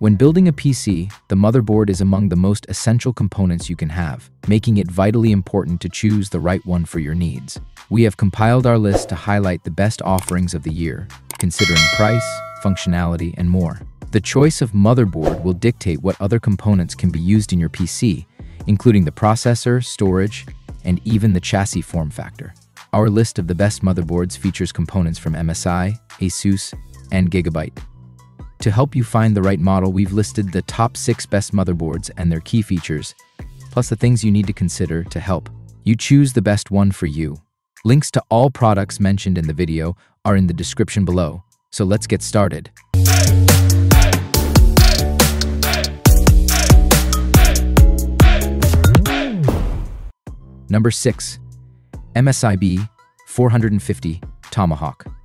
When building a PC, the motherboard is among the most essential components you can have, making it vitally important to choose the right one for your needs. We have compiled our list to highlight the best offerings of the year, considering price, functionality, and more. The choice of motherboard will dictate what other components can be used in your PC, including the processor, storage, and even the chassis form factor. Our list of the best motherboards features components from MSI, ASUS, and Gigabyte. To help you find the right model, we've listed the top six best motherboards and their key features, plus the things you need to consider to help you choose the best one for you. Links to all products mentioned in the video are in the description below, so let's get started. Number 6. MSI B450 Tomahawk.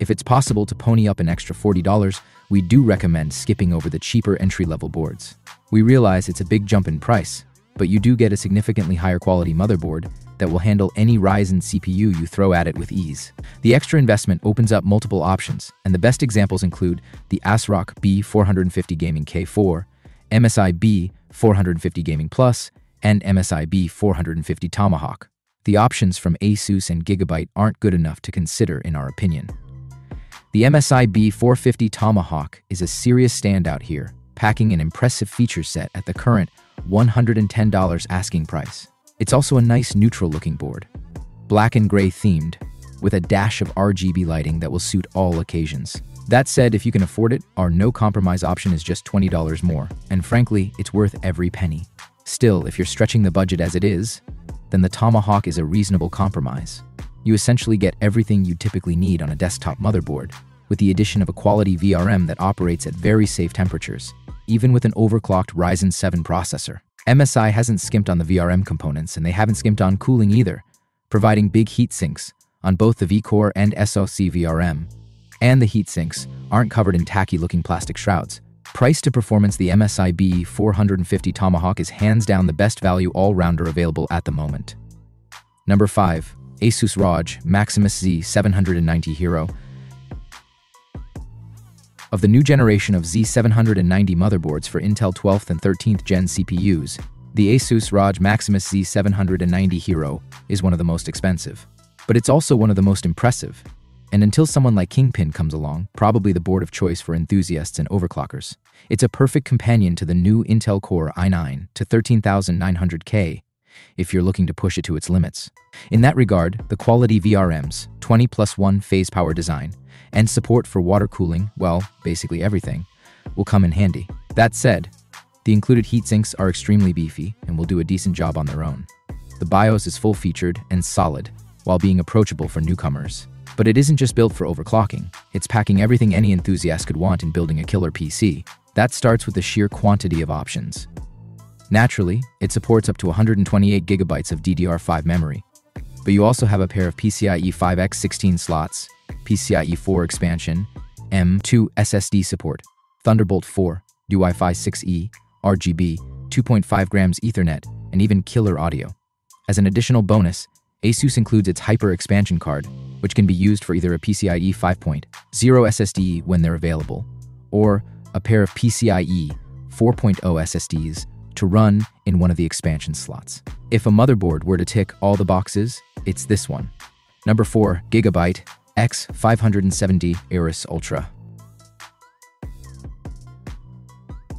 If it's possible to pony up an extra $40, we do recommend skipping over the cheaper entry-level boards. We realize it's a big jump in price, but you do get a significantly higher quality motherboard that will handle any Ryzen CPU you throw at it with ease. The extra investment opens up multiple options, and the best examples include the ASRock B450 Gaming K4, MSI B450 Gaming Plus, and MSI B450 Tomahawk. The options from ASUS and Gigabyte aren't good enough to consider in our opinion. The MSI B450 Tomahawk is a serious standout here, packing an impressive feature set at the current $110 asking price. It's also a nice neutral-looking board, black and gray themed, with a dash of RGB lighting that will suit all occasions. That said, if you can afford it, our no-compromise option is just $20 more, and frankly, it's worth every penny. Still, if you're stretching the budget as it is, then the Tomahawk is a reasonable compromise you essentially get everything you typically need on a desktop motherboard, with the addition of a quality VRM that operates at very safe temperatures, even with an overclocked Ryzen 7 processor. MSI hasn't skimped on the VRM components, and they haven't skimped on cooling either, providing big heat sinks on both the vCore and SoC VRM. And the heat sinks aren't covered in tacky-looking plastic shrouds. Price to performance, the MSI B450 Tomahawk is hands down the best value all-rounder available at the moment. Number 5. Asus ROG Maximus Z790 Hero. Of the new generation of Z790 motherboards for Intel 12th and 13th Gen CPUs, the Asus ROG Maximus Z790 Hero is one of the most expensive. But it's also one of the most impressive, and until someone like Kingpin comes along, probably the board of choice for enthusiasts and overclockers. It's a perfect companion to the new Intel Core i9 to 13900K if you're looking to push it to its limits. In that regard, the quality VRMs, 20 plus 1 phase power design, and support for water cooling, well, basically everything, will come in handy. That said, the included heatsinks are extremely beefy and will do a decent job on their own. The BIOS is full-featured and solid, while being approachable for newcomers. But it isn't just built for overclocking, it's packing everything any enthusiast could want in building a killer PC. That starts with the sheer quantity of options. Naturally, it supports up to 128 gigabytes of DDR5 memory, but you also have a pair of PCIe 5x16 slots, PCIe 4 expansion, M2 SSD support, Thunderbolt 4, UWI-Fi 6E, RGB, 2.5 grams Ethernet, and even killer audio. As an additional bonus, ASUS includes its Hyper expansion card, which can be used for either a PCIe 5.0 SSD when they're available, or a pair of PCIe 4.0 SSDs to run in one of the expansion slots. If a motherboard were to tick all the boxes, it's this one. Number 4. Gigabyte X570 Aorus Ultra.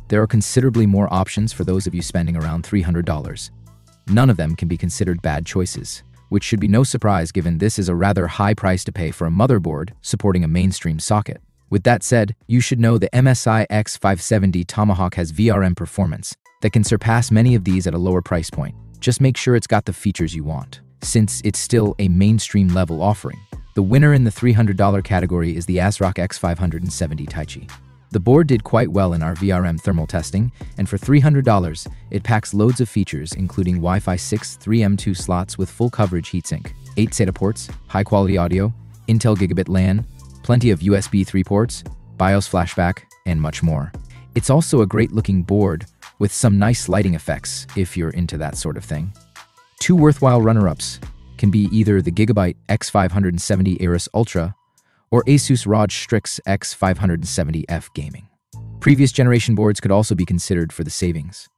There are considerably more options for those of you spending around $300. None of them can be considered bad choices, which should be no surprise given this is a rather high price to pay for a motherboard supporting a mainstream socket. With that said, you should know the MSI X570 Tomahawk has VRM performance, that can surpass many of these at a lower price point. Just make sure it's got the features you want, since it's still a mainstream level offering. The winner in the $300 category is the ASRock X570 Taichi. The board did quite well in our VRM thermal testing, and for $300, it packs loads of features including Wi-Fi 6 3M2 slots with full coverage heatsink, 8 SATA ports, high-quality audio, Intel Gigabit LAN, plenty of USB 3 ports, BIOS flashback, and much more. It's also a great-looking board with some nice lighting effects if you're into that sort of thing. Two worthwhile runner-ups can be either the Gigabyte X570 Aorus Ultra or Asus ROG Strix X570F Gaming. Previous generation boards could also be considered for the savings.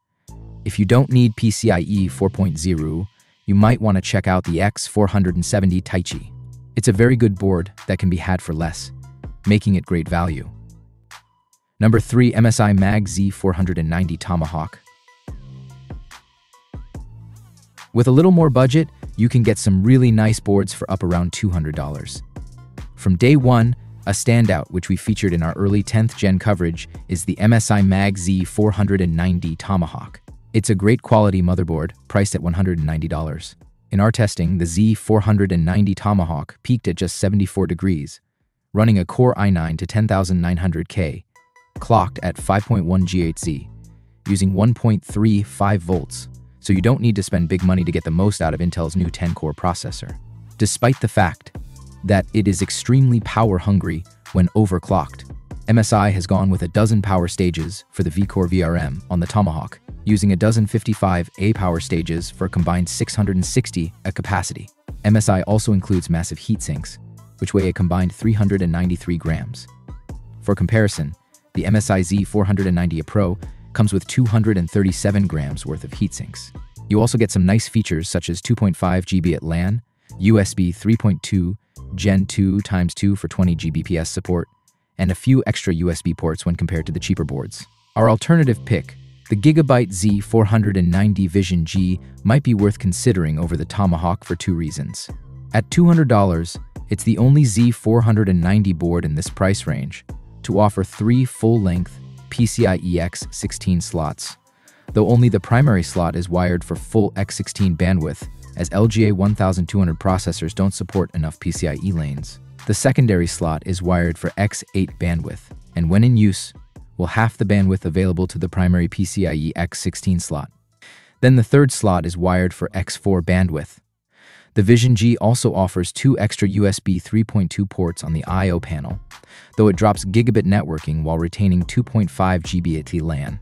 If you don't need PCIe 4.0, you might want to check out the X470 Taichi. It's a very good board that can be had for less, making it great value. Number 3 MSI Mag Z490 Tomahawk. With a little more budget, you can get some really nice boards for up around $200. From day one, a standout which we featured in our early 10th gen coverage is the MSI Mag Z490 Tomahawk. It's a great quality motherboard, priced at $190. In our testing, the Z490 Tomahawk peaked at just 74 degrees, running a Core i9 to 10900K, clocked at 5.1 GHz, using 1.35 volts, so you don't need to spend big money to get the most out of Intel's new 10-core processor. Despite the fact that it is extremely power hungry when overclocked, MSI has gone with a dozen power stages for the V-Core VRM on the Tomahawk, using a dozen 55A power stages for a combined 660 a capacity. MSI also includes massive heat sinks, which weigh a combined 393 grams. For comparison, the MSI Z490 Pro comes with 237 grams worth of heat sinks. You also get some nice features such as 2.5 GB at LAN, USB 3.2, Gen 2 x 2 for 20 Gbps support, and a few extra USB ports when compared to the cheaper boards. Our alternative pick, the Gigabyte Z490 Vision G, might be worth considering over the Tomahawk for two reasons. At $200, it's the only Z490 board in this price range to offer three full-length PCIe X16 slots, though only the primary slot is wired for full X16 bandwidth, as LGA 1200 processors don't support enough PCIe lanes. The secondary slot is wired for X8 bandwidth, and when in use, will half the bandwidth available to the primary PCIe X16 slot. Then the third slot is wired for X4 bandwidth. The Vision G also offers two extra USB 3.2 ports on the I.O. panel, though it drops gigabit networking while retaining 2.5 GB at LAN.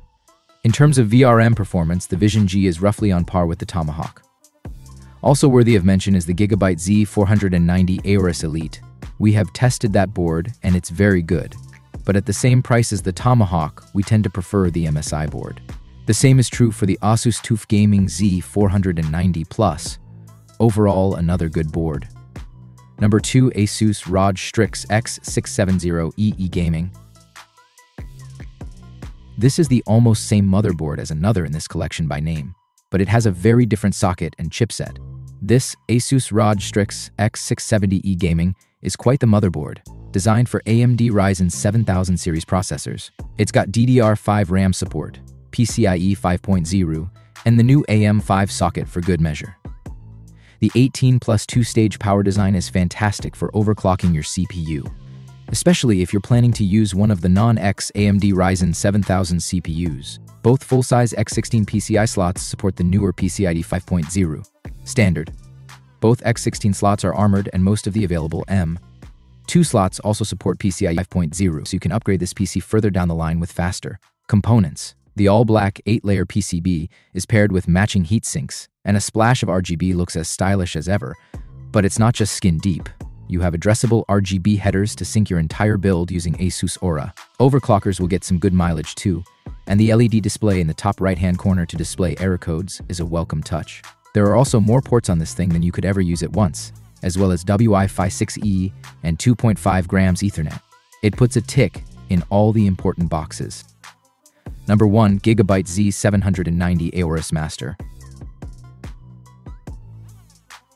In terms of VRM performance, the Vision G is roughly on par with the Tomahawk. Also worthy of mention is the Gigabyte Z490 Aorus Elite. We have tested that board, and it's very good. But at the same price as the Tomahawk, we tend to prefer the MSI board. The same is true for the Asus TUF Gaming Z490 Plus. Overall, another good board. Number 2 Asus ROG Strix X670EE Gaming. This is the almost same motherboard as another in this collection by name, but it has a very different socket and chipset. This Asus ROG Strix X670E Gaming is quite the motherboard, designed for AMD Ryzen 7000 series processors. It's got DDR5 RAM support, PCIe 5.0, and the new AM5 socket for good measure. The 18 plus 2 stage power design is fantastic for overclocking your CPU, especially if you're planning to use one of the non-X AMD Ryzen 7000 CPUs. Both full-size X16 PCI slots support the newer PCIe 5.0 standard. Both X16 slots are armored and most of the available M. Two slots also support PCIe 5.0, so you can upgrade this PC further down the line with faster components. The all-black 8-layer PCB is paired with matching heat sinks, and a splash of RGB looks as stylish as ever. But it's not just skin deep. You have addressable RGB headers to sync your entire build using Asus Aura. Overclockers will get some good mileage too, and the LED display in the top right-hand corner to display error codes is a welcome touch. There are also more ports on this thing than you could ever use at once, as well as Wi-Fi 6E and 2.5 grams Ethernet. It puts a tick in all the important boxes. Number 1 Gigabyte Z790 Aorus Master.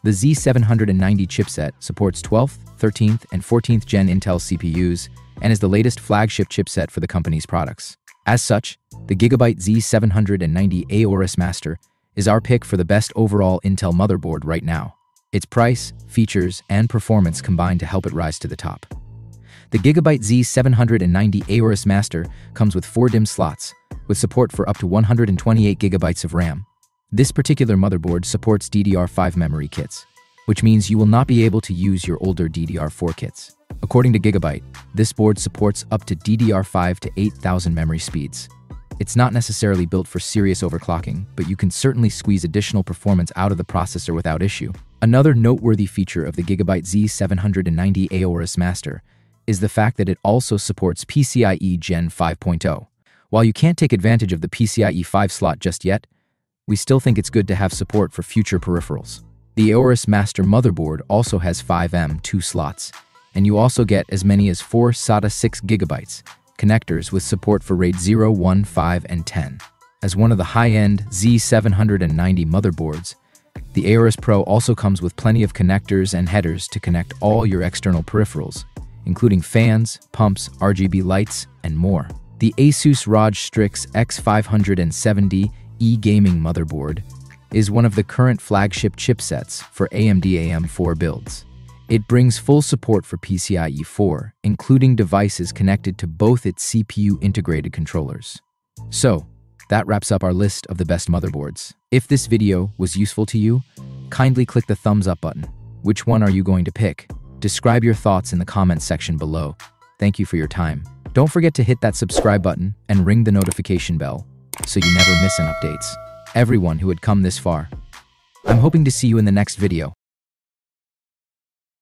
The Z790 chipset supports 12th, 13th, and 14th gen Intel CPUs and is the latest flagship chipset for the company's products. As such, the Gigabyte Z790 Aorus Master is our pick for the best overall Intel motherboard right now. Its price, features, and performance combine to help it rise to the top. The Gigabyte Z790 Aorus Master comes with four DIMM slots, with support for up to 128 gigabytes of RAM. This particular motherboard supports DDR5 memory kits, which means you will not be able to use your older DDR4 kits. According to Gigabyte, this board supports up to DDR5 to 8000 memory speeds. It's not necessarily built for serious overclocking, but you can certainly squeeze additional performance out of the processor without issue. Another noteworthy feature of the Gigabyte Z790 Aorus Master is the fact that it also supports PCIe Gen 5.0. While you can't take advantage of the PCIe 5 slot just yet, we still think it's good to have support for future peripherals. The Aorus Master motherboard also has 5M2 slots, and you also get as many as 4 SATA 6GB connectors with support for RAID 0, 1, 5, and 10. As one of the high-end Z790 motherboards, the Aorus Pro also comes with plenty of connectors and headers to connect all your external peripherals, including fans, pumps, RGB lights, and more. The Asus ROG Strix X570 e-gaming motherboard is one of the current flagship chipsets for AMD AM4 builds. It brings full support for PCIe 4, including devices connected to both its CPU integrated controllers. So, that wraps up our list of the best motherboards. If this video was useful to you, kindly click the thumbs up button. Which one are you going to pick? Describe your thoughts in the comments section below. Thank you for your time. Don't forget to hit that subscribe button and ring the notification bell so you never miss an updates. Everyone who had come this far. I'm hoping to see you in the next video.